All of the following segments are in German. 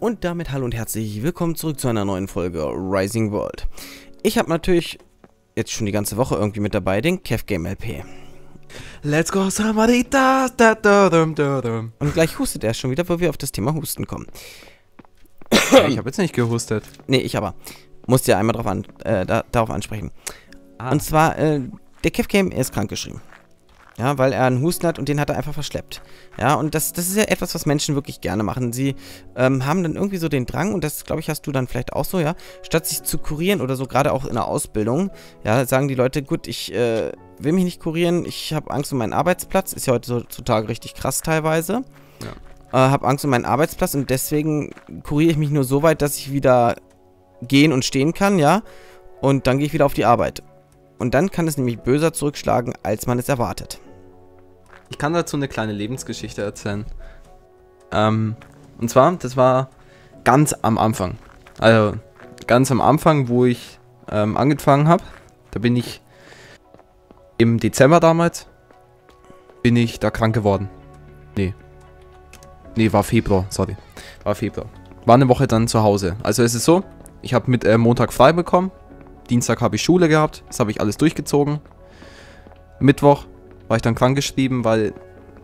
Und damit hallo und herzlich willkommen zurück zu einer neuen Folge Rising World. Ich habe natürlich jetzt schon die ganze Woche irgendwie mit dabei den Kev Game LP. Let's go, Samaritas. Da, da, da, da, da. Und gleich hustet er schon wieder, wo wir auf das Thema Husten kommen. Ich habe jetzt nicht gehustet. Nee, ich aber. Musste ja einmal drauf an, äh, da, darauf ansprechen. Ah. Und zwar, äh, der Kev Game ist krankgeschrieben. Ja, weil er einen Husten hat und den hat er einfach verschleppt. Ja, und das, das ist ja etwas, was Menschen wirklich gerne machen. Sie ähm, haben dann irgendwie so den Drang, und das, glaube ich, hast du dann vielleicht auch so, ja, statt sich zu kurieren oder so, gerade auch in der Ausbildung, ja, sagen die Leute, gut, ich äh, will mich nicht kurieren, ich habe Angst um meinen Arbeitsplatz, ist ja heutzutage richtig krass teilweise. Ja. Äh, habe Angst um meinen Arbeitsplatz und deswegen kuriere ich mich nur so weit, dass ich wieder gehen und stehen kann, ja, und dann gehe ich wieder auf die Arbeit. Und dann kann es nämlich böser zurückschlagen, als man es erwartet. Ich kann dazu eine kleine Lebensgeschichte erzählen. Ähm, und zwar, das war ganz am Anfang. Also ganz am Anfang, wo ich ähm, angefangen habe. Da bin ich im Dezember damals, bin ich da krank geworden. Nee. Nee, war Februar, sorry. War Februar. War eine Woche dann zu Hause. Also es ist so, ich habe mit äh, Montag frei bekommen. Dienstag habe ich Schule gehabt. Das habe ich alles durchgezogen. Mittwoch war ich dann krankgeschrieben, weil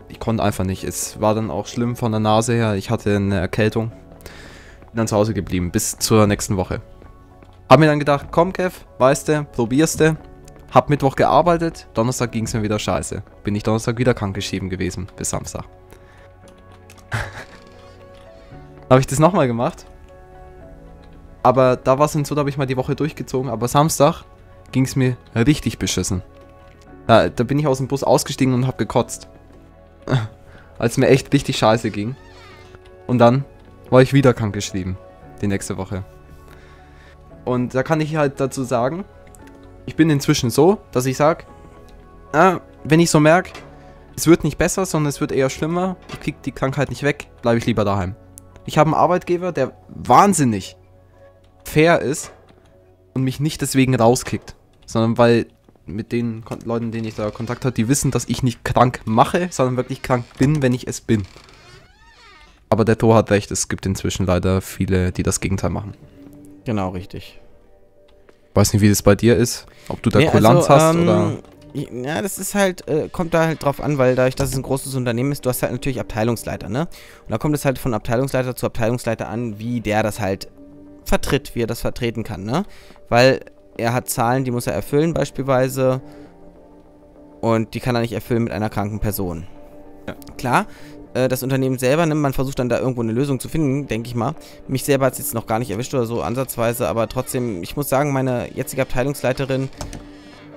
ich konnte einfach nicht. Es war dann auch schlimm von der Nase her. Ich hatte eine Erkältung. Bin dann zu Hause geblieben, bis zur nächsten Woche. Hab mir dann gedacht, komm Kev, weißt du, probierst du. Hab Mittwoch gearbeitet, Donnerstag ging es mir wieder scheiße. Bin ich Donnerstag wieder krankgeschrieben gewesen, bis Samstag. habe ich das nochmal gemacht. Aber da war es dann so, da habe ich mal die Woche durchgezogen. Aber Samstag ging es mir richtig beschissen. Da, da bin ich aus dem Bus ausgestiegen und hab gekotzt. Als mir echt richtig scheiße ging. Und dann war ich wieder krank geschrieben. Die nächste Woche. Und da kann ich halt dazu sagen, ich bin inzwischen so, dass ich sag, ah, wenn ich so merke, es wird nicht besser, sondern es wird eher schlimmer, ich krieg die Krankheit nicht weg, bleibe ich lieber daheim. Ich habe einen Arbeitgeber, der wahnsinnig fair ist und mich nicht deswegen rauskickt, sondern weil mit den Leuten, denen ich da Kontakt habe, die wissen, dass ich nicht krank mache, sondern wirklich krank bin, wenn ich es bin. Aber der Tor hat recht, es gibt inzwischen leider viele, die das Gegenteil machen. Genau, richtig. Weiß nicht, wie das bei dir ist, ob du da Nee, Kulanz also, hast ähm, oder. Ja, das ist halt, äh, kommt da halt drauf an, weil dadurch, dass es ein großes Unternehmen ist, du hast halt natürlich Abteilungsleiter, ne? Und da kommt es halt von Abteilungsleiter zu Abteilungsleiter an, wie der das halt vertritt, wie er das vertreten kann, ne? Weil er hat Zahlen, die muss er erfüllen beispielsweise und die kann er nicht erfüllen mit einer kranken Person. Ja. Klar, äh, das Unternehmen selber, ne, man versucht dann da irgendwo eine Lösung zu finden, denke ich mal. Mich selber hat es jetzt noch gar nicht erwischt oder so ansatzweise, aber trotzdem, ich muss sagen, meine jetzige Abteilungsleiterin,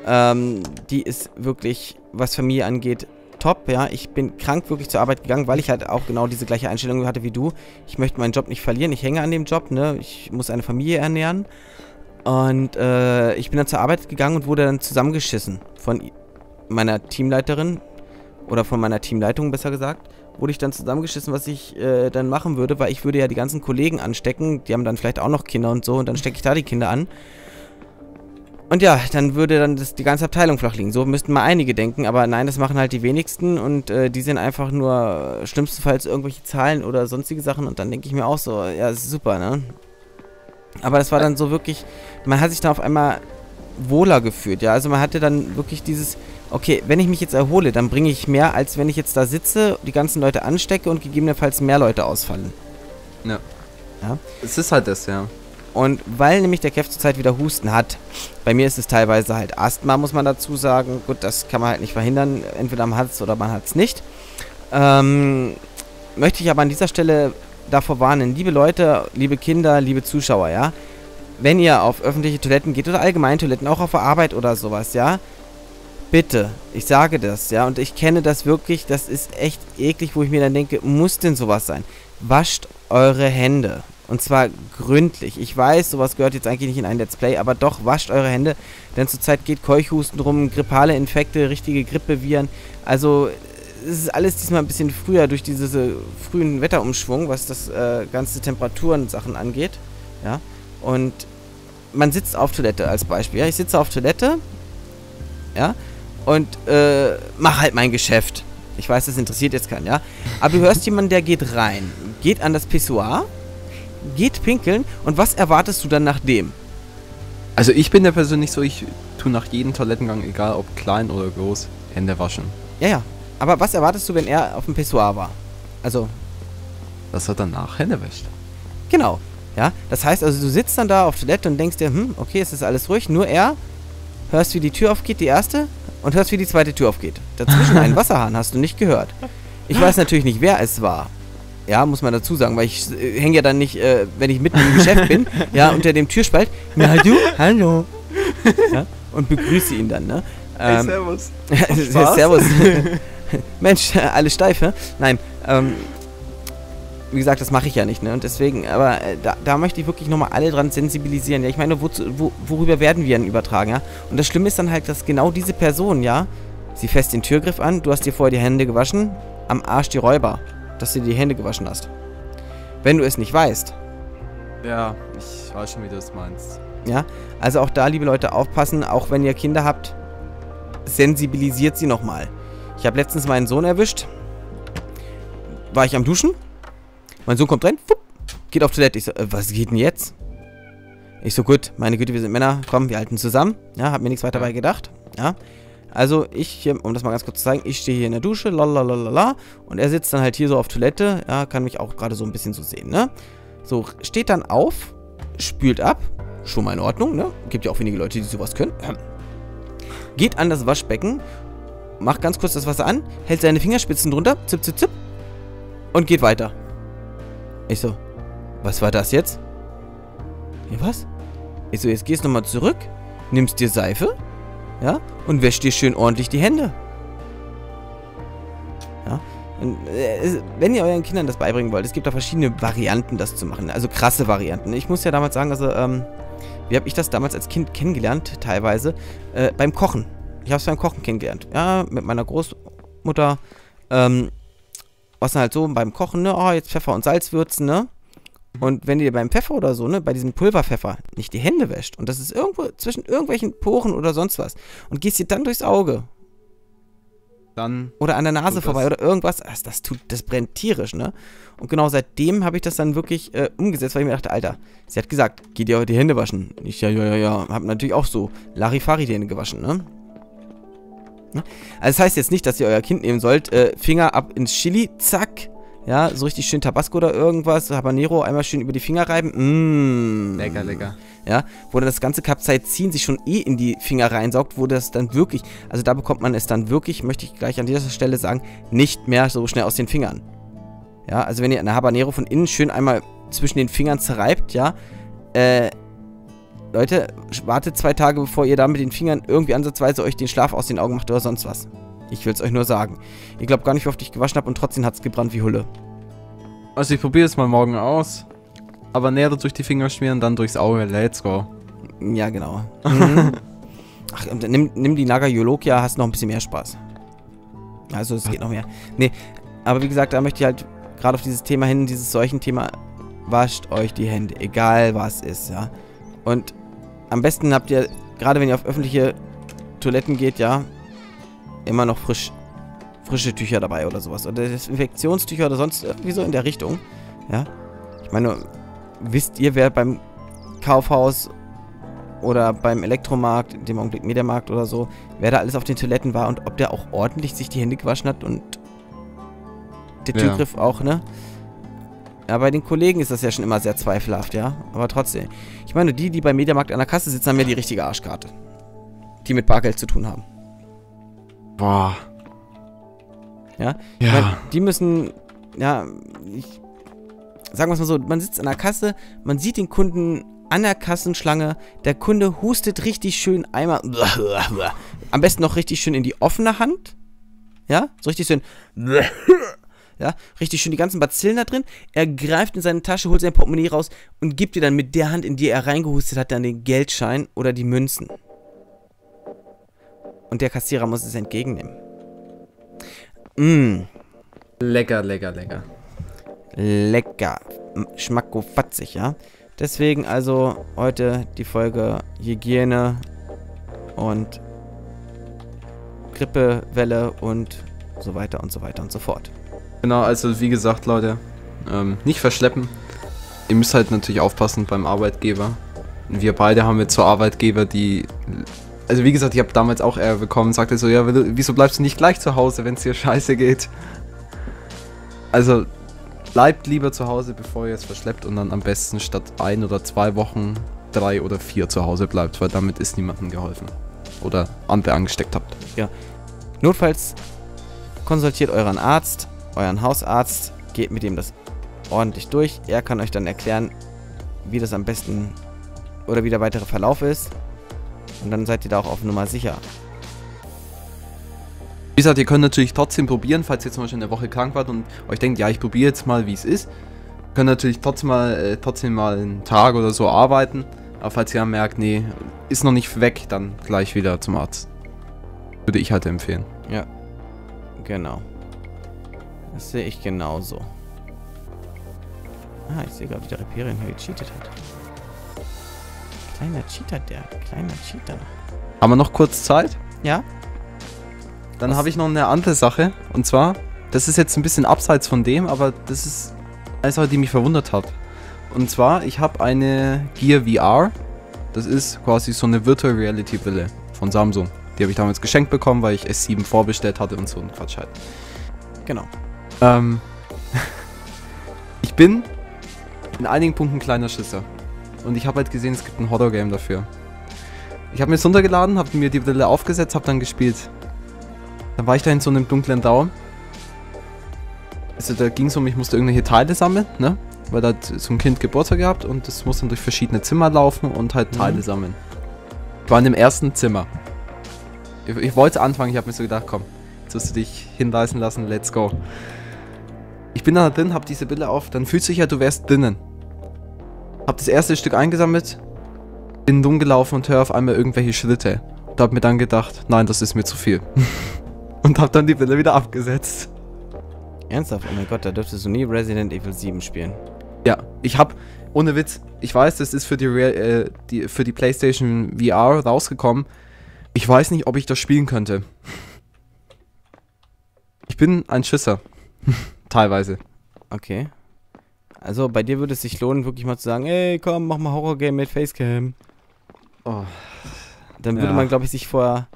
ähm, die ist wirklich, was Familie angeht, top, ja. Ich bin krank wirklich zur Arbeit gegangen, weil ich halt auch genau diese gleiche Einstellung hatte wie du. Ich möchte meinen Job nicht verlieren, ich hänge an dem Job, ne. Ich muss eine Familie ernähren. Und äh, ich bin dann zur Arbeit gegangen und wurde dann zusammengeschissen von meiner Teamleiterin oder von meiner Teamleitung besser gesagt, wurde ich dann zusammengeschissen, was ich äh, dann machen würde, weil ich würde ja die ganzen Kollegen anstecken, die haben dann vielleicht auch noch Kinder und so und dann stecke ich da die Kinder an. Und ja, dann würde dann das, die ganze Abteilung flach liegen. So müssten mal einige denken, aber nein, das machen halt die wenigsten und äh, die sehen einfach nur schlimmstenfalls irgendwelche Zahlen oder sonstige Sachen und dann denke ich mir auch so, ja, super, ne? Aber das war dann so wirklich, man hat sich da auf einmal wohler gefühlt, ja. Also man hatte dann wirklich dieses, okay, wenn ich mich jetzt erhole, dann bringe ich mehr, als wenn ich jetzt da sitze, die ganzen Leute anstecke und gegebenenfalls mehr Leute ausfallen. Ja. Ja. Es ist halt das, ja. Und weil nämlich der Kev zurzeit wieder Husten hat, bei mir ist es teilweise halt Asthma, muss man dazu sagen. Gut, das kann man halt nicht verhindern. Entweder man hat es oder man hat es nicht. Ähm, möchte ich aber an dieser Stelle davor warnen, liebe Leute, liebe Kinder, liebe Zuschauer, ja, wenn ihr auf öffentliche Toiletten geht oder allgemein Toiletten, auch auf der Arbeit oder sowas, ja, bitte, ich sage das, ja, und ich kenne das wirklich, das ist echt eklig, wo ich mir dann denke, muss denn sowas sein? Wascht eure Hände. Und zwar gründlich. Ich weiß, sowas gehört jetzt eigentlich nicht in ein Let's Play, aber doch wascht eure Hände, denn zurzeit geht Keuchhusten rum, grippale Infekte, richtige Grippeviren. Also es ist alles diesmal ein bisschen früher durch diesen äh, frühen Wetterumschwung, was das äh, ganze Temperaturen-Sachen angeht. Ja. Und man sitzt auf Toilette als Beispiel. Ja, ich sitze auf Toilette, ja, und äh, mach halt mein Geschäft. Ich weiß, das interessiert jetzt keinen, ja. Aber du hörst jemanden, der geht rein, geht an das Pissoir, geht pinkeln und was erwartest du dann nach dem? Also ich bin ja persönlich so, ich tue nach jedem Toilettengang, egal ob klein oder groß, Hände waschen. Ja, ja. Aber was erwartest du, wenn er auf dem Pissoir war? Also, Dass er danach Hände wäscht. genau. Ja, das heißt also, du sitzt dann da auf Toilette und denkst dir, hm, okay, es ist alles ruhig, nur er, hörst, wie die Tür aufgeht, die erste, und hörst, wie die zweite Tür aufgeht. Dazwischen einen Wasserhahn hast du nicht gehört. Ich weiß natürlich nicht, wer es war. Ja, muss man dazu sagen, weil ich äh, hänge ja dann nicht, äh, wenn ich mitten im Geschäft bin, ja, unter dem Türspalt, na du, hallo, ja, und begrüße ihn dann, ne? Ähm, servus. Ja, Servus. Mensch, alle steif, hä? Nein, ähm, wie gesagt, das mache ich ja nicht, ne? Und deswegen, aber äh, da, da möchte ich wirklich nochmal alle dran sensibilisieren. Ja, ich meine, wozu, wo, worüber werden wir denn übertragen, ja? Und das Schlimme ist dann halt, dass genau diese Person, ja, sie fässt den Türgriff an, du hast dir vorher die Hände gewaschen, am Arsch die Räuber, dass du dir die Hände gewaschen hast. Wenn du es nicht weißt, Ja, ich weiß schon, wie du es meinst. ja, also auch da, liebe Leute, aufpassen, auch wenn ihr Kinder habt, sensibilisiert sie nochmal. Ich habe letztens meinen Sohn erwischt. War ich am Duschen? Mein Sohn kommt rein, fupp, geht auf Toilette. Ich so, äh, was geht denn jetzt? Ich so, gut, meine Güte, wir sind Männer, komm, wir halten zusammen. Ja, hab mir nichts weiter dabei gedacht. Ja. Also ich um das mal ganz kurz zu zeigen, ich stehe hier in der Dusche, lalalala, und er sitzt dann halt hier so auf Toilette, ja, kann mich auch gerade so ein bisschen so sehen, ne? So, steht dann auf, spült ab, schon mal in Ordnung, ne? Gibt ja auch wenige Leute, die sowas können. Geht an das Waschbecken, macht ganz kurz das Wasser an, hält seine Fingerspitzen drunter, zip, zip, zip, und geht weiter. Ich so, was war das jetzt? Ja, was? Ich so, jetzt gehst du nochmal zurück, nimmst dir Seife, ja, und wäschst dir schön ordentlich die Hände. Ja. Und, äh, wenn ihr euren Kindern das beibringen wollt, es gibt da verschiedene Varianten, das zu machen. Also krasse Varianten. Ich muss ja damals sagen, also, ähm, wie habe ich das damals als Kind kennengelernt, teilweise? Äh, beim Kochen. Ich habe es beim Kochen kennengelernt. Ja, mit meiner Großmutter. Ähm, was dann halt so beim Kochen, ne? Oh, jetzt Pfeffer und Salz würzen, ne? Und wenn ihr beim Pfeffer oder so, ne, bei diesem Pulverpfeffer nicht die Hände wäscht und das ist irgendwo zwischen irgendwelchen Poren oder sonst was und gehst dir dann durchs Auge Dann. oder an der Nase vorbei oder irgendwas, das, das tut, das brennt tierisch, ne? Und genau seitdem habe ich das dann wirklich äh, umgesetzt, weil ich mir dachte, Alter, sie hat gesagt, geh dir die Hände waschen. Ich, ja, ja, ja, ja, hab natürlich auch so Larifari die Hände gewaschen, ne? Ne? Also das heißt jetzt nicht, dass ihr euer Kind nehmen sollt, äh, Finger ab ins Chili, zack, ja, so richtig schön Tabasco oder irgendwas, Habanero einmal schön über die Finger reiben, mmh. Lecker, lecker. Ja, wo dann das ganze Capsaicin sich schon eh in die Finger reinsaugt, wo das dann wirklich, also da bekommt man es dann wirklich, möchte ich gleich an dieser Stelle sagen, nicht mehr so schnell aus den Fingern. Ja, also wenn ihr eine Habanero von innen schön einmal zwischen den Fingern zerreibt, ja, äh, Leute, wartet zwei Tage, bevor ihr da mit den Fingern irgendwie ansatzweise euch den Schlaf aus den Augen macht oder sonst was. Ich will es euch nur sagen. Ich glaube gar nicht, wie oft ich gewaschen habe und trotzdem hat es gebrannt wie Hulle. Also ich probiere es mal morgen aus. Aber näher durch die Finger schmieren, dann durchs Auge. Let's go. Ja, genau. Mhm. Ach, nimm, nimm die Naga Yolokia, hast noch ein bisschen mehr Spaß. Also es geht noch mehr. Nee, aber wie gesagt, da möchte ich halt gerade auf dieses Thema hin, dieses Seuchenthema, wascht euch die Hände, egal was ist, ja. Und am besten habt ihr, gerade wenn ihr auf öffentliche Toiletten geht, ja, immer noch frisch, frische Tücher dabei oder sowas. Oder Desinfektionstücher oder sonst irgendwie so in der Richtung, ja. Ich meine, wisst ihr, wer beim Kaufhaus oder beim Elektromarkt, in dem Augenblick Mediamarkt oder so, wer da alles auf den Toiletten war und ob der auch ordentlich sich die Hände gewaschen hat und der Ja. Türgriff auch, ne? Ja, bei den Kollegen ist das ja schon immer sehr zweifelhaft, ja? Aber trotzdem. Ich meine, die, die beim Mediamarkt an der Kasse sitzen, haben ja die richtige Arschkarte. Die mit Bargeld zu tun haben. Boah. Ja? Ich Ja. meine, die müssen, ja, ich, sagen wir es mal so, man sitzt an der Kasse, man sieht den Kunden an der Kassenschlange, der Kunde hustet richtig schön einmal, am besten noch richtig schön in die offene Hand, ja, so richtig schön, ja, richtig schön die ganzen Bazillen da drin, er greift in seine Tasche, holt sein Portemonnaie raus und gibt dir dann mit der Hand, in die er reingehustet hat, dann den Geldschein oder die Münzen. Und der Kassierer muss es entgegennehmen. Mmh. Lecker, lecker, lecker. Lecker. M- Schmackofatzig, ja. Deswegen also heute die Folge Hygiene und Grippewelle und so weiter und so weiter und so fort. Genau, also wie gesagt, Leute, ähm, nicht verschleppen. ihr müsst halt natürlich aufpassen beim Arbeitgeber. Wir beide haben jetzt so Arbeitgeber, die. Also wie gesagt, ich habe damals auch Ärger bekommen, sagte so, ja, wieso bleibst du nicht gleich zu Hause, wenn es dir scheiße geht? Also bleibt lieber zu Hause, bevor ihr es verschleppt und dann am besten statt ein oder zwei Wochen drei oder vier zu Hause bleibt, weil damit ist niemandem geholfen. Oder andere angesteckt habt. Ja. Notfalls konsultiert euren Arzt, euren Hausarzt, geht mit ihm das ordentlich durch. Er kann euch dann erklären, wie das am besten oder wie der weitere Verlauf ist. Und dann seid ihr da auch auf Nummer sicher. Wie gesagt, ihr könnt natürlich trotzdem probieren, falls ihr zum Beispiel eine Woche krank wart und euch denkt, ja, ich probiere jetzt mal, wie es ist. Könnt natürlich trotzdem mal, äh, trotzdem mal einen Tag oder so arbeiten. Aber falls ihr merkt, nee, ist noch nicht weg, dann gleich wieder zum Arzt. Würde ich halt empfehlen. Ja, genau. Das sehe ich genauso. Ah, ich sehe gerade, wie der Reperian hier gecheatet hat. Kleiner Cheater, der. Kleiner Cheater. Haben wir noch kurz Zeit? Ja. Dann habe ich noch eine andere Sache. Und zwar, das ist jetzt ein bisschen abseits von dem, aber das ist eine Sache, die mich verwundert hat. Und zwar, ich habe eine Gear VR. Das ist quasi so eine Virtual Reality Brille von Samsung. Die habe ich damals geschenkt bekommen, weil ich S7 vorbestellt hatte und so ein Quatsch halt. Genau. Ähm, ich bin in einigen Punkten kleiner Schisser. Und ich habe halt gesehen, es gibt ein Horror-Game dafür. Ich habe mir es runtergeladen, habe mir die Brille aufgesetzt, habe dann gespielt. Dann war ich da in so einem dunklen Raum. Also da ging es um, ich musste irgendwelche Teile sammeln, ne? Weil da hat so ein Kind Geburtstag gehabt und das muss dann durch verschiedene Zimmer laufen und halt Teile mhm. sammeln. Ich war in dem ersten Zimmer. Ich, ich wollte anfangen, ich habe mir so gedacht, komm, jetzt wirst du dich hinreißen lassen, let's go. Ich bin da drin, hab diese Brille auf, dann fühlst du dich ja, du wärst drinnen. Hab das erste Stück eingesammelt, bin dumm gelaufen und höre auf einmal irgendwelche Schritte. Und hab mir dann gedacht, nein, das ist mir zu viel. und hab dann die Brille wieder abgesetzt. Ernsthaft? Oh mein Gott, da dürftest du nie Resident Evil 7 spielen. Ja, ich hab, ohne Witz, ich weiß, das ist für die, äh, die, für die PlayStation VR rausgekommen. Ich weiß nicht, ob ich das spielen könnte. Ich bin ein Schisser. Teilweise. Okay. Also bei dir würde es sich lohnen, wirklich mal zu sagen, ey, komm, mach mal Horror-Game mit Facecam. Oh. Dann würde ja. man, glaube ich, sich vor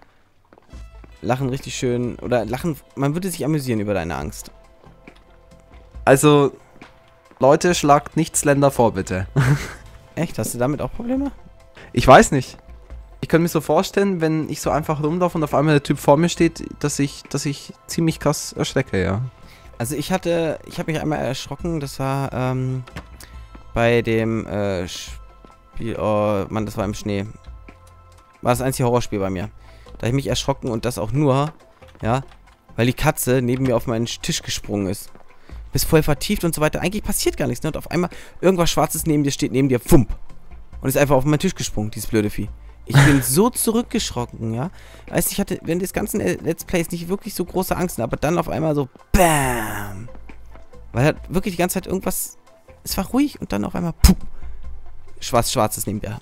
Lachen richtig schön, oder Lachen, man würde sich amüsieren über deine Angst. Also, Leute, schlagt nicht Slender vor, bitte. Echt? Hast du damit auch Probleme? Ich weiß nicht. Ich könnte mir so vorstellen, wenn ich so einfach rumlaufe und auf einmal der Typ vor mir steht, dass ich, dass ich ziemlich krass erschrecke, ja. Also ich hatte, ich habe mich einmal erschrocken, das war ähm, bei dem äh, Spiel, oh Mann, das war im Schnee. War das einzige Horrorspiel bei mir. Da habe ich mich erschrocken und das auch nur, ja, weil die Katze neben mir auf meinen Tisch gesprungen ist. Bis voll vertieft und so weiter. Eigentlich passiert gar nichts, ne? Und auf einmal irgendwas Schwarzes neben dir steht, neben dir, fump. Und ist einfach auf meinen Tisch gesprungen, dieses blöde Vieh. Ich bin so zurückgeschrocken, ja. Weißt ich hatte während des ganzen Let's Plays nicht wirklich so große Angst, aber dann auf einmal so BAM! Weil halt wirklich die ganze Zeit irgendwas. Es war ruhig und dann auf einmal pup, Schwarz-Schwarzes neben der.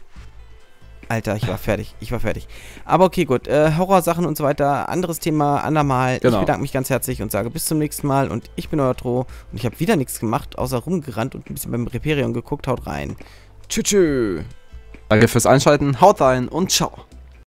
Alter, ich war fertig. Ich war fertig. Aber okay, gut. Äh, Horrorsachen und so weiter. Anderes Thema, andermal. Genau. Ich bedanke mich ganz herzlich und sage bis zum nächsten Mal. Und ich bin euer Tro. Und ich habe wieder nichts gemacht, außer rumgerannt und ein bisschen beim Reperion geguckt. Haut rein. Tschüss. Danke fürs Einschalten, haut rein und ciao.